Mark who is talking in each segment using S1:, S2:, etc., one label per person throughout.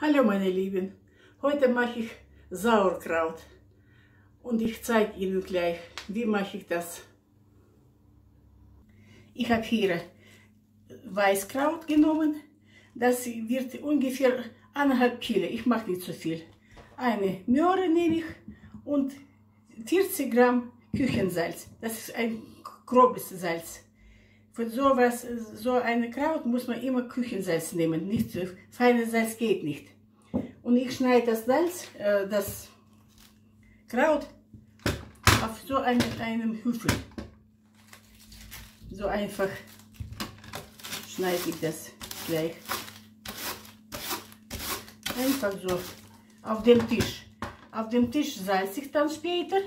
S1: Hallo meine Lieben, heute mache ich Sauerkraut und ich zeige Ihnen gleich, wie mache ich das. Ich habe hier Weißkraut genommen, das wird ungefähr eineinhalb Kilo, ich mache nicht so viel. Eine Möhre nehme ich und 40 Gramm Küchensalz, das ist ein grobes Salz. Für sowas, so eine Kraut muss man immer Küchensalz nehmen, nicht feines Salz geht nicht. Und ich schneide das Salz, äh, das Kraut auf so einen, einem Hüfel. So einfach schneide ich das gleich. Einfach so auf dem Tisch. Auf dem Tisch salze ich dann später.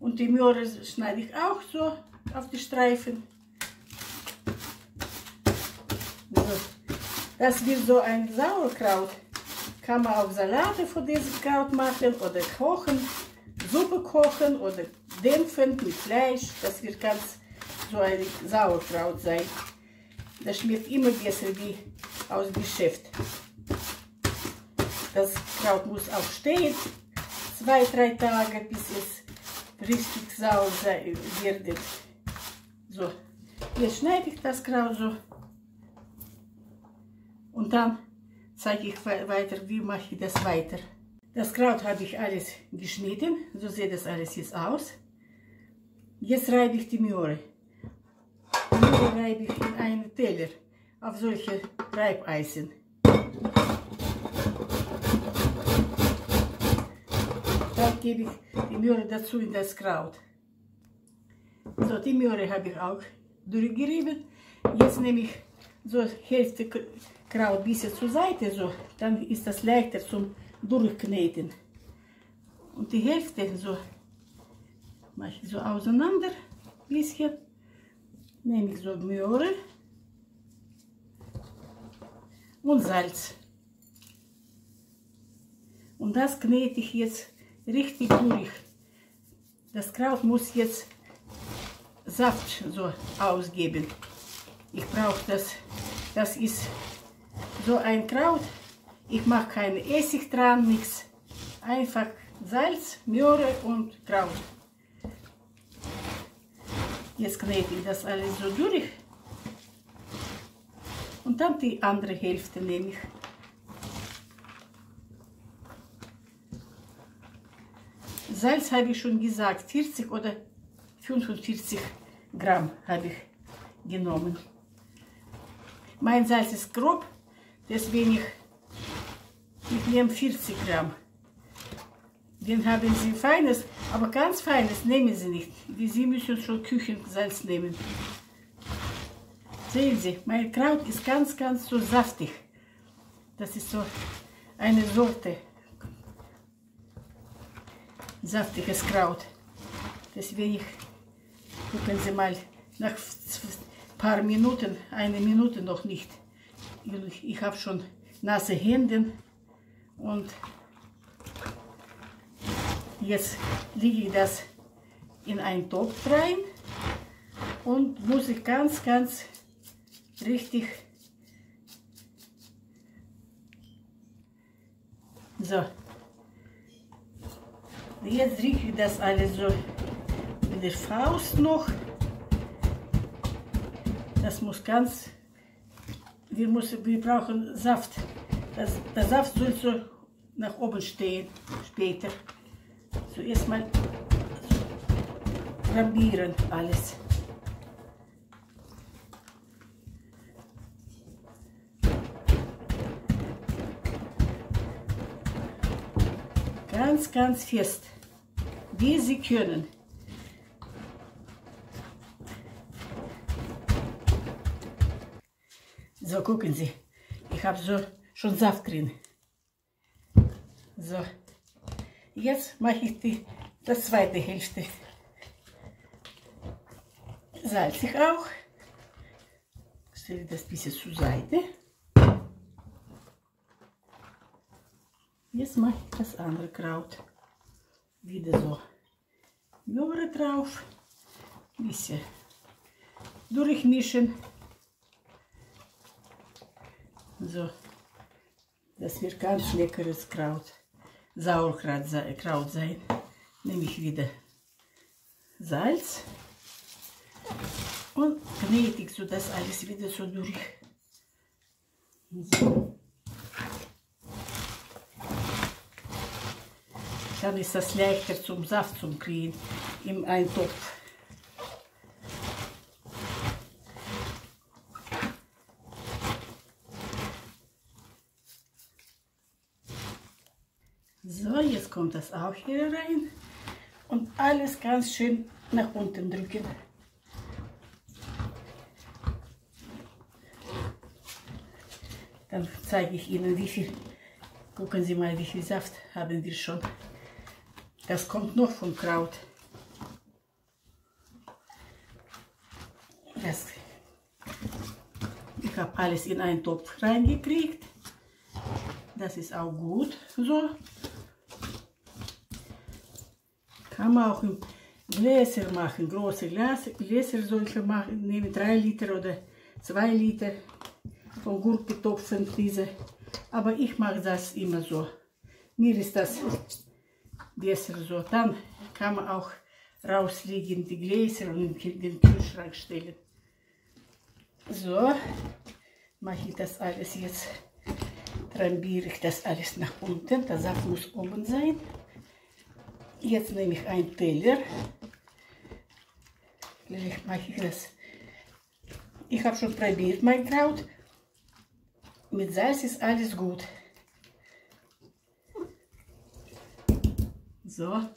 S1: Und die Möhre schneide ich auch so auf die Streifen. Das wird so ein Sauerkraut. Kann man auch Salate von diesem Kraut machen oder kochen, Suppe kochen oder dämpfen mit Fleisch. Das wird ganz so ein Sauerkraut sein. Das schmeckt immer besser wie aus Geschäft. Das Kraut muss auch stehen, zwei, drei Tage, bis es richtig sauer wird. So, jetzt schneide ich das Kraut so und dann zeige ich weiter, wie mache ich das weiter. Das Kraut habe ich alles geschnitten, so sieht das alles jetzt aus. Jetzt reibe ich die Möhre. Die Möhre reibe ich in einen Teller auf solche Reibeisen. Dann gebe ich die Möhre dazu in das Kraut. So, die Möhre habe ich auch durchgerieben. Jetzt nehme ich so Hälfte Kraut ein bisschen zur Seite, so, dann ist das leichter zum Durchkneten. Und die Hälfte so mache ich so auseinander, ein bisschen. Nehme ich so Möhre und Salz. Und das knete ich jetzt richtig durch. Das Kraut muss jetzt Saft so ausgeben. Ich brauche das, das ist so ein Kraut. Ich mache keinen Essig dran, nichts. Einfach Salz, Möhre und Kraut. Jetzt knete ich das alles so durch. Und dann die andere Hälfte nehme ich. Salz habe ich schon gesagt, 40 oder 45 Gramm habe ich genommen. Mein Salz ist grob, deswegen ich, ich nehme 40 Gramm. Den haben Sie feines, aber ganz feines nehmen Sie nicht. Sie müssen schon Küchensalz nehmen. Sehen Sie, mein Kraut ist ganz, ganz so saftig. Das ist so eine Sorte. Saftiges Kraut. Deswegen gucken Sie mal nach paar Minuten, eine Minute noch nicht. Ich, habe schon nasse Hände und jetzt lege ich das in einen Topf rein und muss ich ganz, ganz richtig so. Jetzt rieche ich das alles so mit der Faust noch. Das muss ganz, wir, müssen, wir brauchen Saft. Das, der Saft soll so nach oben stehen später. Zuerst mal probieren alles. Ganz, ganz fest, wie Sie können. So, gucken Sie. Ich habe so schon Saft drin. So. Jetzt mache ich die das zweite Hälfte. Salze ich auch. Stelle das bisschen zur Seite. Jetzt mache ich das andere Kraut. Wieder so Möhre drauf. Ein bisschen durchmischen. So, Das wird ganz leckeres Kraut, Sauerkraut sein. Nehme ich wieder Salz und knete ich so das alles wieder so durch. So. Dann ist das leichter zum Saft zu kriegen im Eintopf. So, jetzt kommt das auch hier rein und alles ganz schön nach unten drücken. Dann zeige ich Ihnen, wie viel, gucken Sie mal, wie viel Saft haben wir schon. Das kommt noch vom Kraut. Das, ich habe alles in einen Topf reingekriegt. Das ist auch gut so. Kann man auch im Gläser machen, große Gläser, Gläser solche machen, nehmen 3 Liter oder 2 Liter von Gurkentopfen diese. Aber ich mache das immer so. Mir ist das besser so. Dann kann man auch rauslegen die Gläser und in den Kühlschrank stellen. So, mache ich das alles jetzt, trambiere ich das alles nach unten. Der Saft muss oben sein. Jetzt nehme ich einen Teller. Vielleicht mache ich das. Ich habe schon probiert mein Kraut. Mit Salz ist alles gut. So.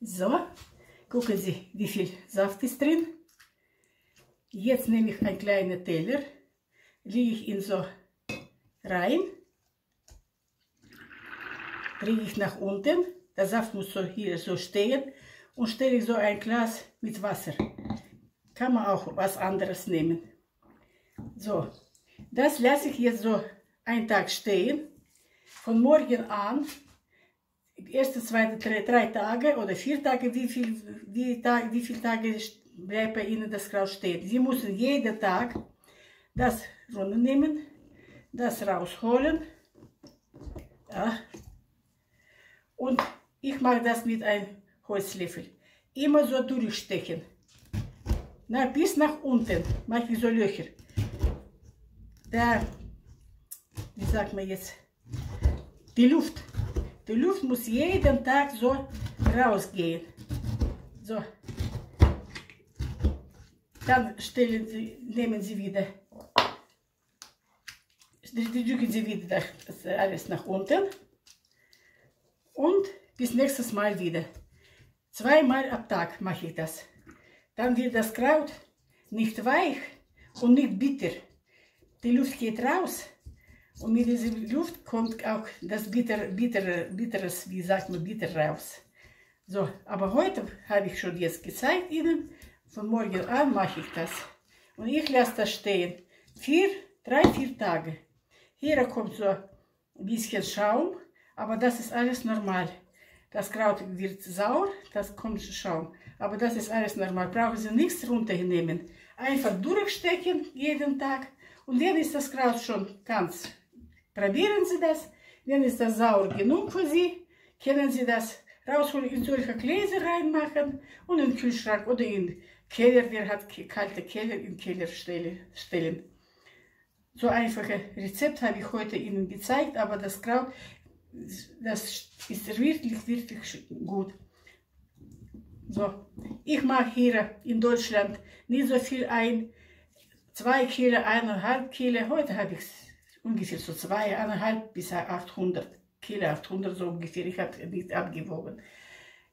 S1: So. Gucken Sie, wie viel Saft ist drin. Jetzt nehme ich einen kleinen Teller, lege ich ihn so rein, drehe ich nach unten, der Saft muss so hier so stehen und stelle ich so ein Glas mit Wasser. Kann man auch was anderes nehmen. So, das lasse ich jetzt so einen Tag stehen. Von morgen an, erste, zweite, drei, drei Tage oder vier Tage, wie, viel, wie, wie viele Tage bleibt bei Ihnen das Kraut stehen. Sie müssen jeden Tag das runternehmen, das rausholen. Ja. Und ich mache das mit einem Holzlöffel. Immer so durchstechen. Na, bis nach unten mache ich so Löcher. Da, wie sagt man jetzt, die Luft. Die Luft muss jeden Tag so rausgehen. So. Dann stellen Sie, nehmen Sie wieder, drücken Sie wieder das alles nach unten und bis nächstes Mal wieder. Zweimal am Tag mache ich das. Dann wird das Kraut nicht weich und nicht bitter. Die Luft geht raus und mit dieser Luft kommt auch das bitter, bitter, bitteres, wie sagt man, bitter raus. So, aber heute habe ich schon jetzt gezeigt Ihnen, von morgen an mache ich das. Und ich lasse das stehen. Vier, drei, vier Tage. Hier kommt so ein bisschen Schaum, aber das ist alles normal. Das Kraut wird sauer, das kommt Schaum. Aber das ist alles normal. Brauchen Sie nichts runternehmen. Einfach durchstecken jeden Tag. Und dann ist das Kraut schon ganz. Probieren Sie das. Dann ist das sauer genug für Sie. Können Sie das rausholen, in solche Gläser reinmachen und in den Kühlschrank oder in Keller, wer hat kalte Keller, in den Keller stellen. So einfache Rezept habe ich heute Ihnen gezeigt, aber das Kraut, das ist wirklich, wirklich gut. So, ich mache hier in Deutschland nicht so viel ein, zwei Kilo, eineinhalb Kilo, heute habe ich ungefähr so zweieinhalb bis 800 Kilo, 800 so ungefähr, ich habe nicht abgewogen.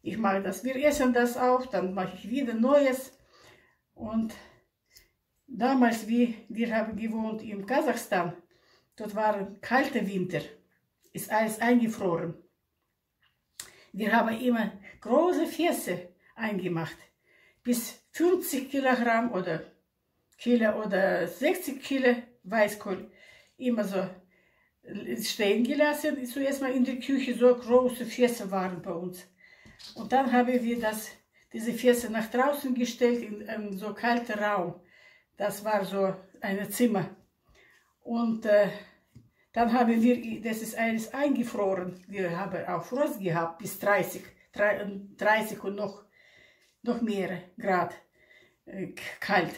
S1: Ich mache das, wir essen das auch, dann mache ich wieder Neues. Und damals, wie wir haben gewohnt in Kasachstan, dort waren kalte Winter, ist alles eingefroren. Wir haben immer große Fässer eingemacht, bis 50 Kilogramm oder Kilo oder 60 Kilo Weißkohl, immer so stehen gelassen. Zuerst mal in der Küche so große Fässer waren bei uns. Und dann haben wir das diese Fässer nach draußen gestellt in einen so kalten Raum. Das war so ein Zimmer. Und äh, Dann haben wir, das ist alles eingefroren. Wir haben auch Frost gehabt bis 30, 30 und noch, noch mehr Grad äh, kalt.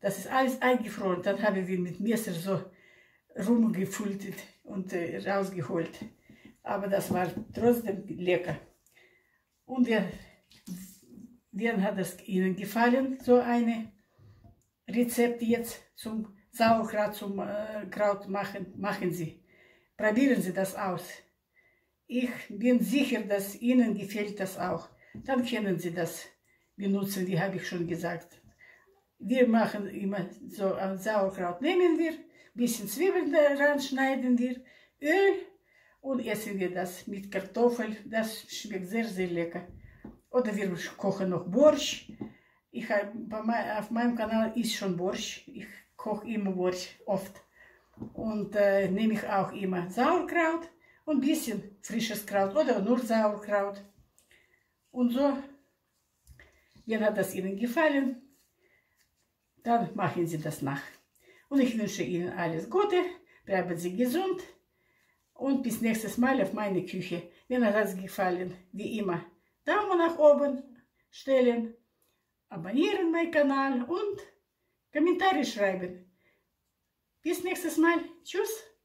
S1: Das ist alles eingefroren. Dann haben wir mit Messer so rumgefüllt und äh, rausgeholt. Aber das war trotzdem lecker. Und ja, wie hat es Ihnen gefallen, so eine Rezept jetzt zum Sauerkraut zum äh, Kraut machen, machen Sie. Probieren Sie das aus. Ich bin sicher, dass Ihnen gefällt das auch. Dann können Sie das benutzen, wie habe ich schon gesagt. Wir machen immer so ein Sauerkraut. Nehmen wir, bisschen Zwiebeln daran schneiden wir, Öl und essen wir das mit Kartoffeln. Das schmeckt sehr, sehr lecker. Oder wir kochen noch Borsch. Ich auf meinem Kanal ist schon Borsch. Ich koche immer Borsch, oft. Und äh, nehme ich auch immer Sauerkraut und ein bisschen frisches Kraut oder nur Sauerkraut. Und so, wenn hat das Ihnen gefallen, dann machen Sie das nach. Und ich wünsche Ihnen alles Gute, bleiben Sie gesund und bis nächstes Mal auf meine Küche. Wenn euch das gefallen, wie immer, Daumen nach oben stellen, abonnieren meinen Kanal und Kommentare schreiben. Bis nächstes Mal. Tschüss.